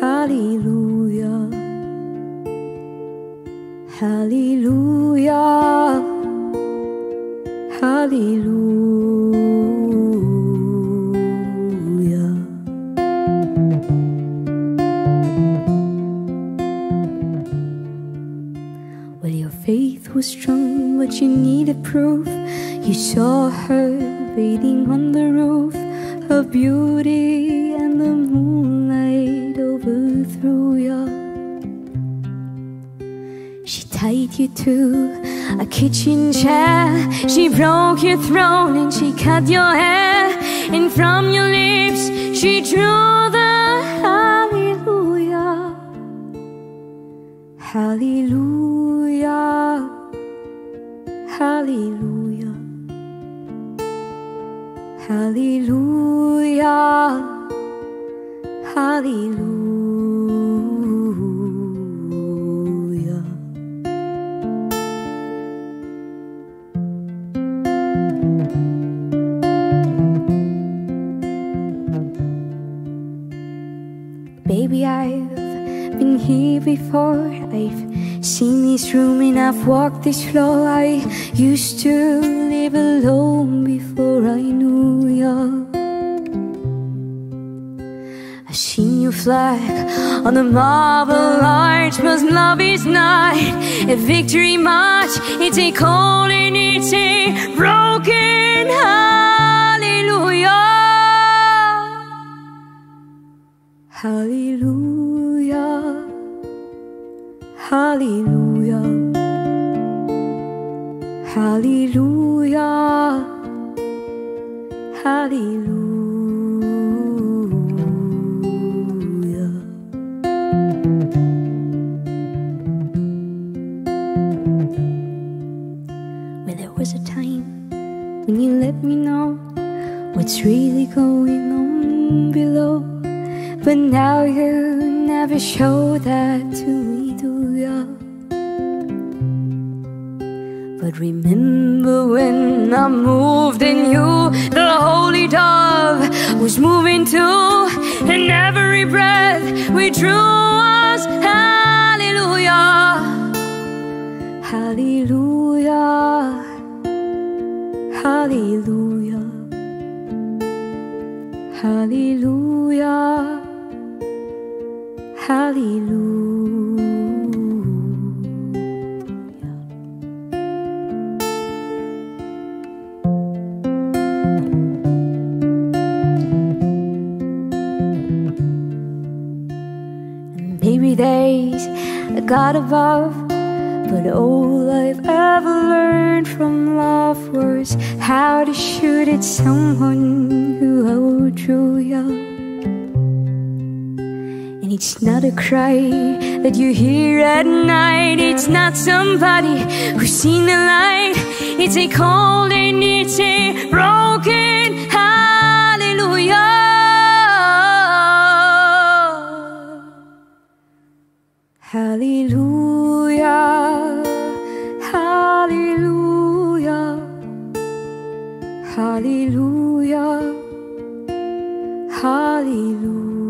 Hallelujah. Hallelujah. Hallelujah. Well, your faith was strong, but you needed proof. You saw her bathing on the roof, her beauty and the moonlight tied you to a kitchen chair. She broke your throne and she cut your hair. And from your lips she drew the hallelujah. Hallelujah. Hallelujah. Hallelujah. Hallelujah. I've been here before. I've seen this room and I've walked this floor. I used to live alone before I knew you. I've seen your flag on the marble arch, but love is not a victory march. It's a cold and it's a Hallelujah. Hallelujah. Hallelujah. Well, there was a time when you let me know what's really going on below. But now you never show that to me, ya? But remember when I moved in you, the holy dove was moving too, and every breath we drew was hallelujah, hallelujah, hallelujah, hallelujah. Hallelujah. There's a God above, but all I've ever learned from love was how to shoot at someone who outdrew you. And it's not a cry that you hear at night. It's not somebody who's seen the light. It's a cold and it's a broken Hallelujah, Hallelujah.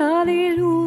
Hallelujah.